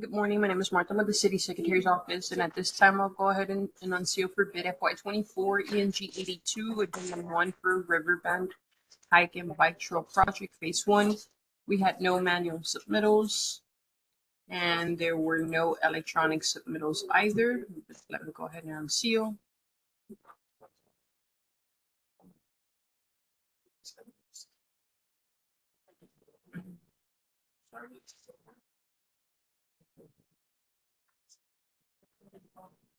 Good morning. My name is Martha. I'm at the City Secretary's Office, and at this time, I'll go ahead and unseal for bid FY twenty-four ENG eighty-two, Agreement One for Riverbend Hike and Bike Trail Project Phase One. We had no manual submittals, and there were no electronic submittals either. Let me go ahead and unseal.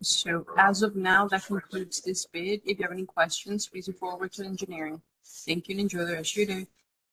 So as of now, that concludes this bid. If you have any questions, please forward to engineering. Thank you and enjoy the rest of your day.